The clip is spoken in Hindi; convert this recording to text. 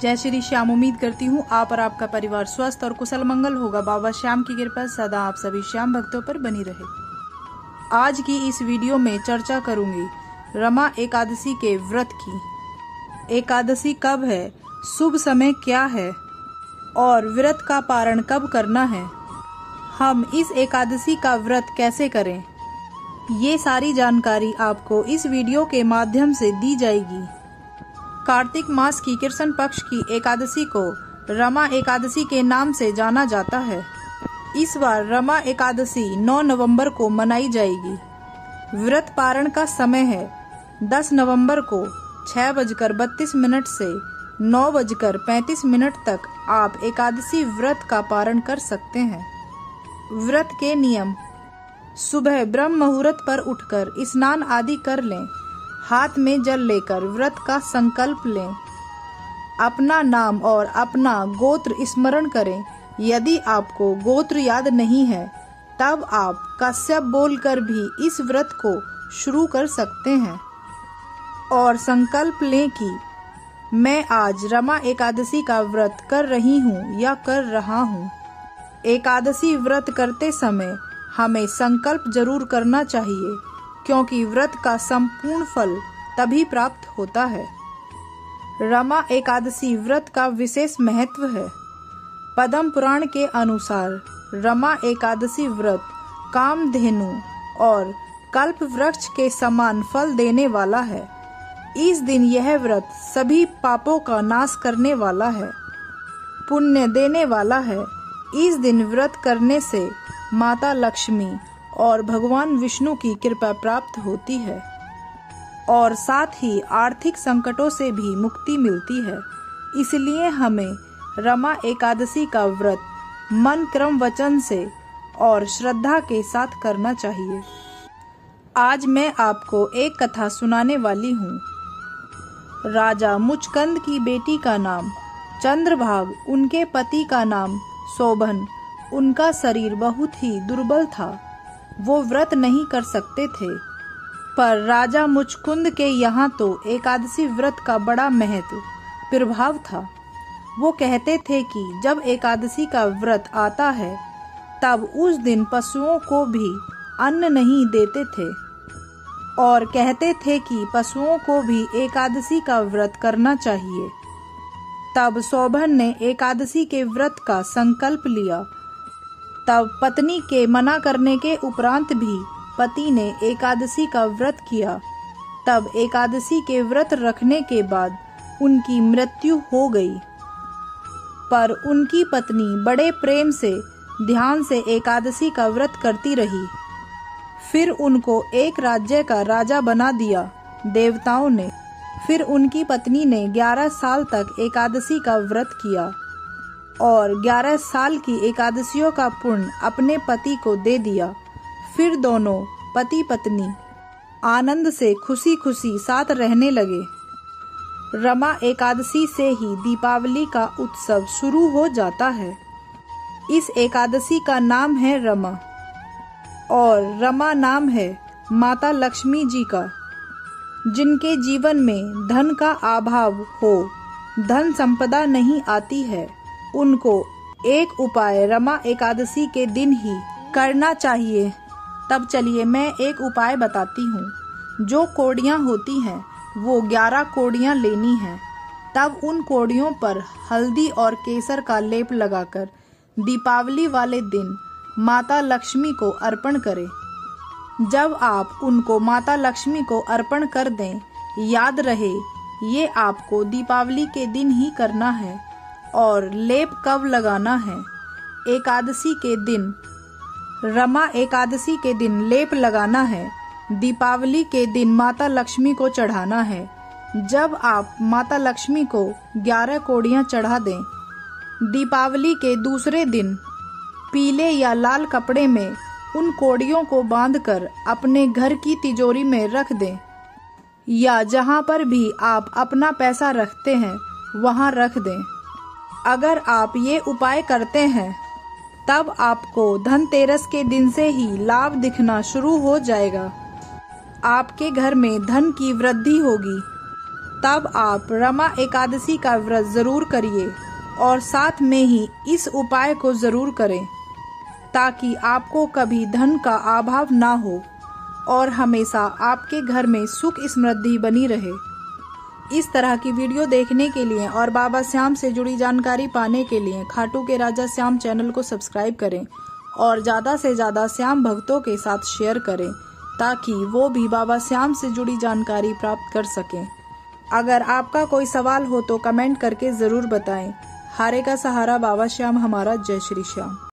जय श्री श्याम, उम्मीद करती हूँ आप और आपका परिवार स्वस्थ और कुशल मंगल होगा। बाबा श्याम की कृपा सदा आप सभी श्याम भक्तों पर बनी रहे। आज की इस वीडियो में चर्चा करूँगी रमा एकादशी के व्रत की। एकादशी कब है? शुभ समय क्या है? और व्रत का पारण कब करना है? हम इस एकादशी का व्रत कैसे करें? ये सारी जानकारी आपको इस वीडियो के माध्यम से दी जाएगी। कार्तिक मास की कृष्ण पक्ष की एकादशी को रमा एकादशी के नाम से जाना जाता है। इस बार रमा एकादशी 9 नवंबर को मनाई जाएगी। व्रत पारण का समय है। 10 नवंबर को छह बजकर बत्तीस मिनट से नौ बजकर पैतीस मिनट तक आप एकादशी व्रत का पारण कर सकते हैं। व्रत के नियम। सुबह ब्रह्म मुहूर्त पर उठकर स्नान आदि कर लें। हाथ में जल लेकर व्रत का संकल्प लें। अपना नाम और अपना गोत्र स्मरण करें। यदि आपको गोत्र याद नहीं है, तब आप कश्यप बोलकर भी इस व्रत को शुरू कर सकते हैं। और संकल्प लें कि मैं आज रमा एकादशी का व्रत कर रही हूँ या कर रहा हूँ। एकादशी व्रत करते समय हमें संकल्प ज़रूर करना चाहिए। क्योंकि व्रत का संपूर्ण फल तभी प्राप्त होता है। रमा एकादशी व्रत का विशेष महत्व है। पद्म पुराण के अनुसार रमा एकादशी व्रत कामधेनु और कल्प वृक्ष के समान फल देने वाला है। इस दिन यह व्रत सभी पापों का नाश करने वाला है। पुण्य देने वाला है। इस दिन व्रत करने से माता लक्ष्मी और भगवान विष्णु की कृपा प्राप्त होती है। और साथ ही आर्थिक संकटों से भी मुक्ति मिलती है। इसलिए हमें रमा एकादशी का व्रत मन क्रम वचन से और श्रद्धा के साथ करना चाहिए। आज मैं आपको एक कथा सुनाने वाली हूँ। राजा मुचकंद की बेटी का नाम चंद्रभाग, उनके पति का नाम शोभन। उनका शरीर बहुत ही दुर्बल था। वो व्रत नहीं कर सकते थे। पर राजा मुचकुंद के यहाँ तो एकादशी व्रत का बड़ा महत्व, प्रभाव था। वो कहते थे कि जब एकादशी का व्रत आता है, तब उस दिन पशुओं को भी अन्न नहीं देते थे। और कहते थे कि पशुओं को भी एकादशी का व्रत करना चाहिए। तब शोभन ने एकादशी के व्रत का संकल्प लिया। तब पत्नी के मना करने के उपरांत भी पति ने एकादशी का व्रत किया। तब एकादशी के व्रत रखने के बाद उनकी मृत्यु हो गई। पर उनकी पत्नी बड़े प्रेम से, ध्यान से एकादशी का व्रत करती रही। फिर उनको एक राज्य का राजा बना दिया, देवताओं ने। फिर उनकी पत्नी ने 11 साल तक एकादशी का व्रत किया। और 11 साल की एकादशियों का पुण्य अपने पति को दे दिया। फिर दोनों पति पत्नी आनंद से खुशी खुशी साथ रहने लगे। रमा एकादशी से ही दीपावली का उत्सव शुरू हो जाता है। इस एकादशी का नाम है रमा और रमा नाम है माता लक्ष्मी जी का, जिनके जीवन में धन का अभाव हो, धन संपदा नहीं आती है। उनको एक उपाय रमा एकादशी के दिन ही करना चाहिए। तब चलिए मैं एक उपाय बताती हूँ। जो कोड़ियाँ होती हैं, वो ग्यारह कोड़ियाँ लेनी हैं। तब उन कोड़ियों पर हल्दी और केसर का लेप लगाकर दीपावली वाले दिन माता लक्ष्मी को अर्पण करें। जब आप उनको माता लक्ष्मी को अर्पण कर दें, याद रहे, ये आपको दीपावली के दिन ही करना है। और लेप कब लगाना है? एकादशी के दिन। रमा एकादशी के दिन लेप लगाना है। दीपावली के दिन माता लक्ष्मी को चढ़ाना है। जब आप माता लक्ष्मी को ग्यारह कोड़ियाँ चढ़ा दें, दीपावली के दूसरे दिन पीले या लाल कपड़े में उन कोड़ियों को बांधकर अपने घर की तिजोरी में रख दें। या जहाँ पर भी आप अपना पैसा रखते हैं, वहाँ रख दें। अगर आप ये उपाय करते हैं, तब आपको धनतेरस के दिन से ही लाभ दिखना शुरू हो जाएगा। आपके घर में धन की वृद्धि होगी। तब आप रमा एकादशी का व्रत ज़रूर करिए और साथ में ही इस उपाय को ज़रूर करें, ताकि आपको कभी धन का अभाव ना हो और हमेशा आपके घर में सुख समृद्धि बनी रहे। इस तरह की वीडियो देखने के लिए और बाबा श्याम से जुड़ी जानकारी पाने के लिए खाटू के राजा श्याम चैनल को सब्सक्राइब करें और ज़्यादा से ज़्यादा श्याम भक्तों के साथ शेयर करें, ताकि वो भी बाबा श्याम से जुड़ी जानकारी प्राप्त कर सकें। अगर आपका कोई सवाल हो तो कमेंट करके ज़रूर बताएँ। हारे का सहारा बाबा श्याम, हमारा जय श्री श्याम।